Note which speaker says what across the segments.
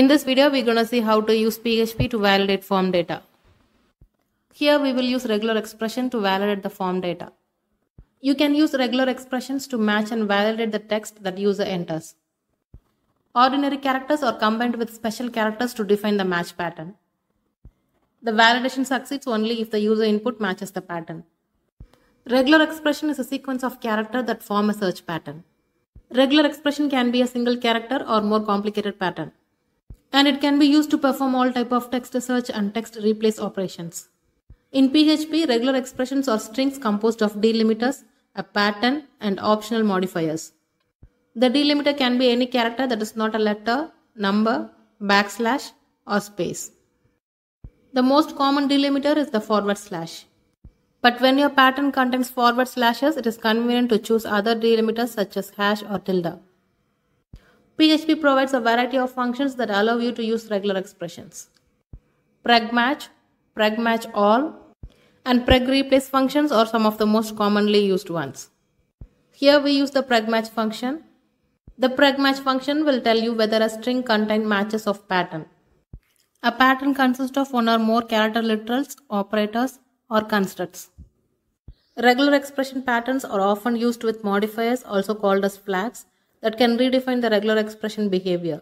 Speaker 1: In this video, we're going to see how to use PHP to validate form data. Here we will use regular expression to validate the form data. You can use regular expressions to match and validate the text that user enters. Ordinary characters are combined with special characters to define the match pattern. The validation succeeds only if the user input matches the pattern. Regular expression is a sequence of character that form a search pattern. Regular expression can be a single character or more complicated pattern. And it can be used to perform all type of text search and text replace operations. In PHP, regular expressions are strings composed of delimiters, a pattern, and optional modifiers. The delimiter can be any character that is not a letter, number, backslash, or space. The most common delimiter is the forward slash. But when your pattern contains forward slashes, it is convenient to choose other delimiters such as hash or tilde. PHP provides a variety of functions that allow you to use regular expressions. Preg match, preg match all, and preg replace functions are some of the most commonly used ones. Here we use the preg match function. The preg match function will tell you whether a string contains matches of pattern. A pattern consists of one or more character literals, operators, or constructs. Regular expression patterns are often used with modifiers, also called as flags, that can redefine the regular expression behavior.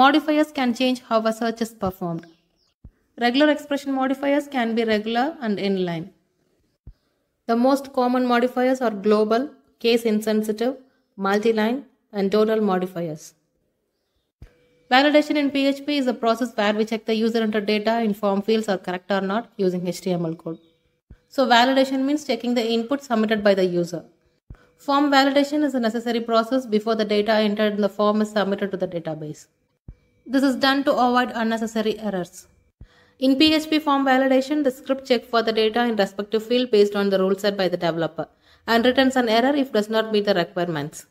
Speaker 1: Modifiers can change how a search is performed. Regular expression modifiers can be regular and inline. The most common modifiers are global, case insensitive, multi-line, and dotall modifiers. Validation in PHP is a process where we check the user entered data in form fields are correct or not using HTML code. So validation means checking the input submitted by the user. Form validation is a necessary process before the data entered in the form is submitted to the database. This is done to avoid unnecessary errors. In PHP form validation, the script checks for the data in respective field based on the rule set by the developer and returns an error if does not meet the requirements.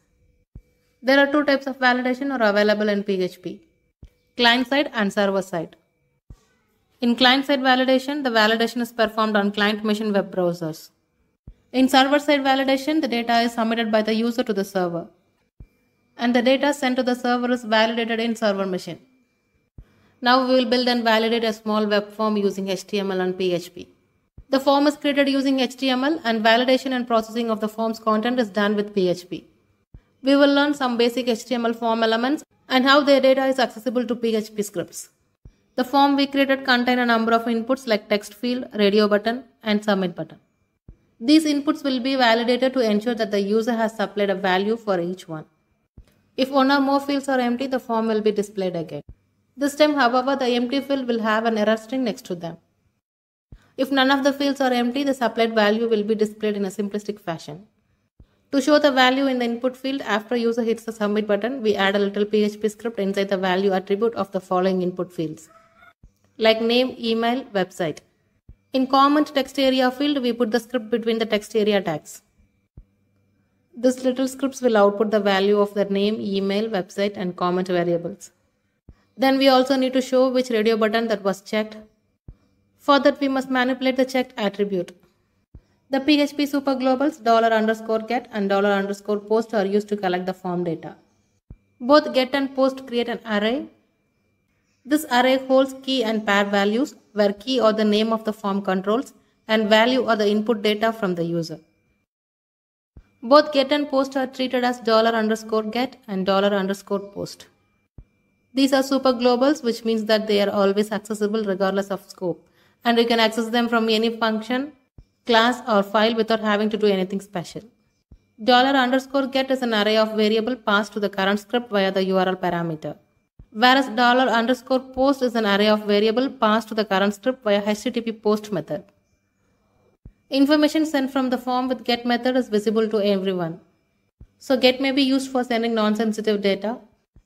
Speaker 1: There are two types of validation are available in PHP. Client side and server side. In client side validation, the validation is performed on client machine web browsers. In server side validation, the data is submitted by the user to the server. And the data sent to the server is validated in server machine. Now we will build and validate a small web form using HTML and PHP. The form is created using HTML and validation and processing of the form's content is done with PHP. We will learn some basic HTML form elements and how their data is accessible to PHP scripts. The form we created contain a number of inputs like text field, radio button, and submit button. These inputs will be validated to ensure that the user has supplied a value for each one. If one or more fields are empty, the form will be displayed again. This time, however, the empty field will have an error string next to them. If none of the fields are empty, the supplied value will be displayed in a simplistic fashion. To show the value in the input field after user hits the submit button, we add a little PHP script inside the value attribute of the following input fields, like name, email, website. In comment text area field, we put the script between the text area tags. This little scripts will output the value of the name, email, website, and comment variables. Then we also need to show which radio button that was checked. For that, we must manipulate the checked attribute. The PHP superglobals dollar underscore get and dollar underscore post are used to collect the form data. Both get and post create an array. This array holds key and pair values where key or the name of the form controls and value or the input data from the user. Both get and post are treated as dollar underscore get and dollar underscore post. These are super globals, which means that they are always accessible regardless of scope, and you can access them from any function, class, or file without having to do anything special. Dollar underscore get is an array of variable passed to the current script via the URL parameter, whereas dollar underscore post is an array of variable passed to the current script via HTTP post method. Information sent from the form with get method is visible to everyone. So get may be used for sending non-sensitive data,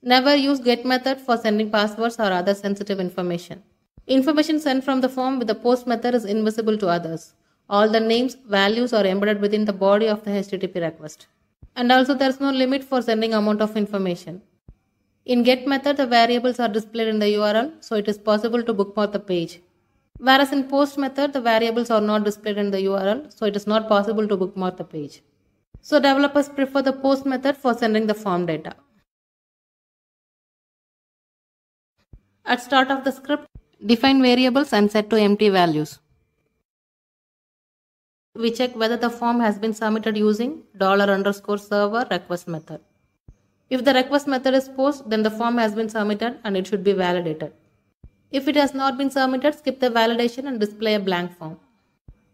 Speaker 1: Never use get method for sending passwords or other sensitive information. Information sent from the form with the post method is invisible to others. All the names, values are embedded within the body of the HTTP request. And also there is no limit for sending amount of information. In get method, the variables are displayed in the URL, so it is possible to bookmark the page. Whereas in post method, the variables are not displayed in the URL, so it is not possible to bookmark the page. So developers prefer the post method for sending the form data. At start of the script, define variables and set to empty values. We check whether the form has been submitted using dollar underscore server request method. If the request method is post, then the form has been submitted and it should be validated. If it has not been submitted, skip the validation and display a blank form.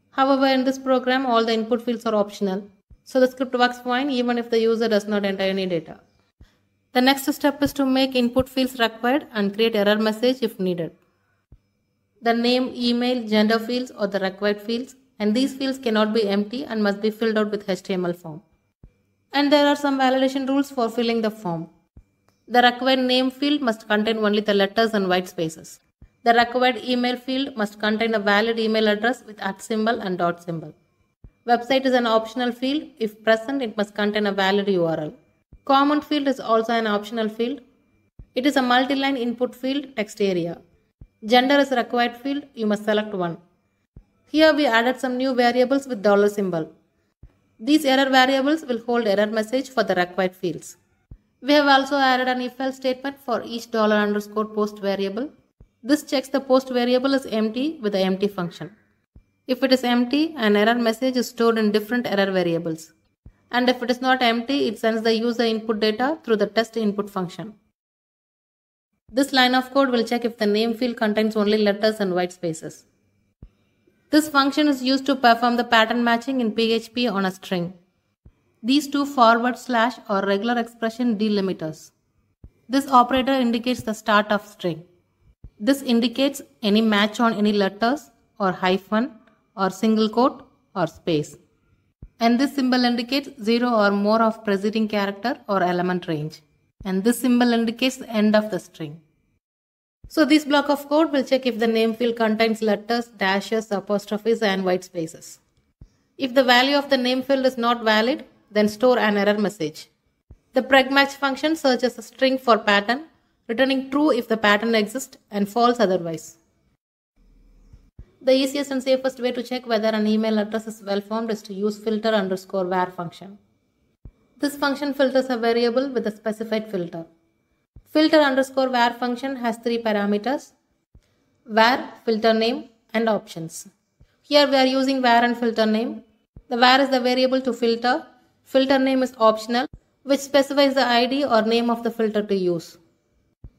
Speaker 1: However, in this program, all the input fields are optional, so the script works fine even if the user does not enter any data. The next step is to make input fields required and create error message if needed. The name, email, gender fields are the required fields and these fields cannot be empty and must be filled out with HTML form. And there are some validation rules for filling the form. The required name field must contain only the letters and white spaces. The required email field must contain a valid email address with at symbol and dot symbol. Website is an optional field. If present, it must contain a valid URL. Comment field is also an optional field. It is a multi-line input field text area. Gender is a required field. You must select one. Here we added some new variables with dollar symbol. These error variables will hold error message for the required fields. We have also added an if-else statement for each dollar underscore post variable. This checks the post variable is empty with the empty function. If it is empty, an error message is stored in different error variables and if it is not empty, it sends the user input data through the test input function. This line of code will check if the name field contains only letters and white spaces. This function is used to perform the pattern matching in PHP on a string. These two forward slash or regular expression delimiters. This operator indicates the start of string. This indicates any match on any letters or hyphen or single quote or space and this symbol indicates 0 or more of preceding character or element range. And this symbol indicates the end of the string. So this block of code will check if the name field contains letters, dashes, apostrophes and white spaces. If the value of the name field is not valid, then store an error message. The pregmatch function searches a string for pattern, returning true if the pattern exists and false otherwise. The easiest and safest way to check whether an email address is well formed is to use filter underscore var function. This function filters a variable with a specified filter. Filter underscore var function has three parameters var, filter name, and options. Here we are using var and filter name. The var is the variable to filter. Filter name is optional, which specifies the ID or name of the filter to use.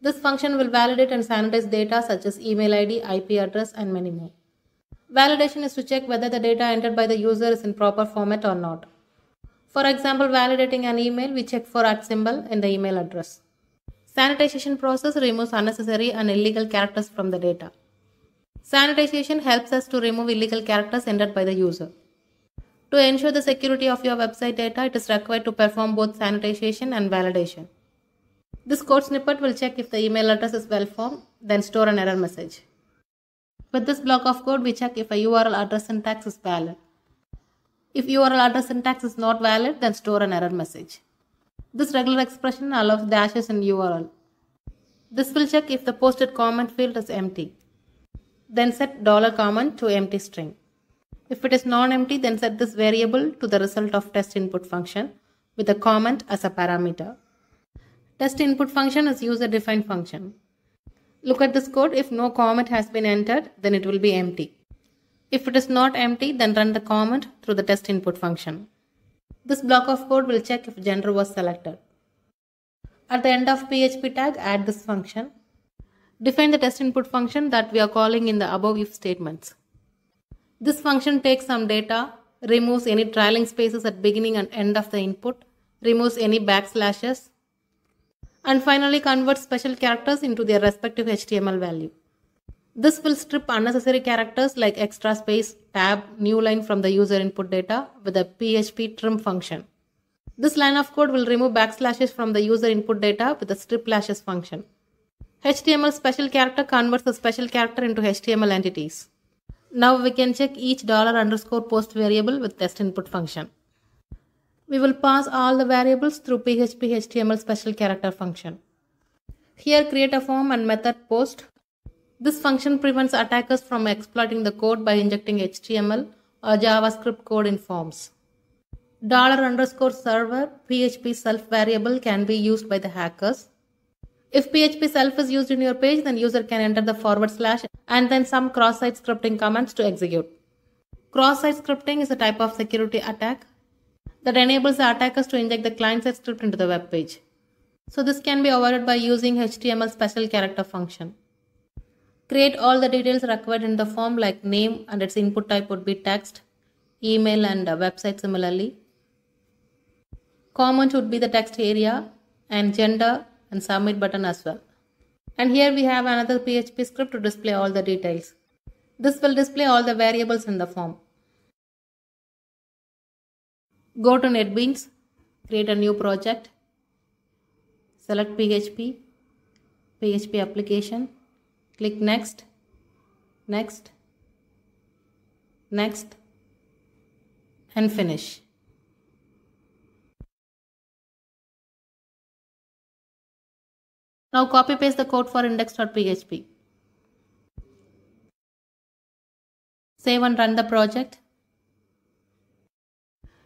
Speaker 1: This function will validate and sanitize data such as email ID, IP address, and many more. Validation is to check whether the data entered by the user is in proper format or not. For example, validating an email, we check for at symbol in the email address. Sanitization process removes unnecessary and illegal characters from the data. Sanitization helps us to remove illegal characters entered by the user. To ensure the security of your website data, it is required to perform both sanitization and validation. This code snippet will check if the email address is well formed, then store an error message. With this block of code, we check if a URL address syntax is valid. If URL address syntax is not valid, then store an error message. This regular expression allows dashes in URL. This will check if the posted comment field is empty. Then set dollar $comment to empty string. If it is non-empty, then set this variable to the result of test input function with a comment as a parameter. Test input function is user-defined function. Look at this code. If no comment has been entered, then it will be empty. If it is not empty, then run the comment through the test input function. This block of code will check if gender was selected. At the end of PHP tag, add this function. Define the test input function that we are calling in the above if statements. This function takes some data, removes any trailing spaces at beginning and end of the input, removes any backslashes, and finally convert special characters into their respective HTML value. This will strip unnecessary characters like extra space, tab, new line from the user input data with a PHP trim function. This line of code will remove backslashes from the user input data with the stripslashes function. HTML special character converts the special character into HTML entities. Now we can check each dollar underscore post variable with test input function. We will pass all the variables through PHP HTML special character function. Here create a form and method post. This function prevents attackers from exploiting the code by injecting HTML or JavaScript code in forms. Dollar underscore server PHP self variable can be used by the hackers. If PHP self is used in your page, then user can enter the forward slash and then some cross-site scripting commands to execute. Cross-site scripting is a type of security attack that enables the attackers to inject the client-side script into the web page. So this can be avoided by using HTML special character function. Create all the details required in the form like name and its input type would be text, email and website similarly. Comment would be the text area and gender and submit button as well. And here we have another PHP script to display all the details. This will display all the variables in the form. Go to NetBeans, create a new project, select PHP, PHP application, click next, next, next and finish. Now copy paste the code for index.php. Save and run the project.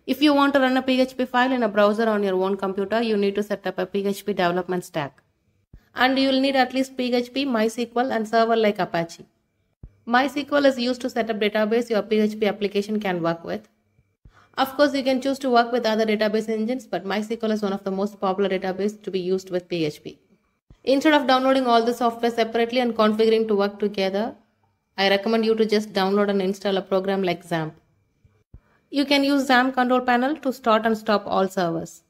Speaker 1: If you want to run a PHP file in a browser on your own computer, you need to set up a PHP development stack. And you will need at least PHP, MySQL and server like Apache. MySQL is used to set up database your PHP application can work with. Of course, you can choose to work with other database engines, but MySQL is one of the most popular database to be used with PHP. Instead of downloading all the software separately and configuring to work together, I recommend you to just download and install a program like XAMPP. You can use XAMPP control panel to start and stop all servers.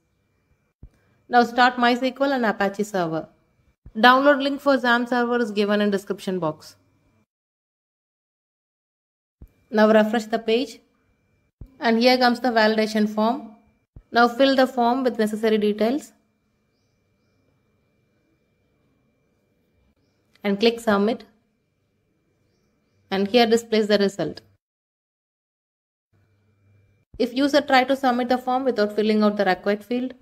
Speaker 1: Now start MySQL and Apache server. Download link for XAMPP server is given in description box. Now refresh the page. And here comes the validation form. Now fill the form with necessary details. and click submit and here displays the result. If user try to submit the form without filling out the required field,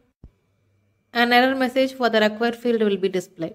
Speaker 1: an error message for the required field will be displayed.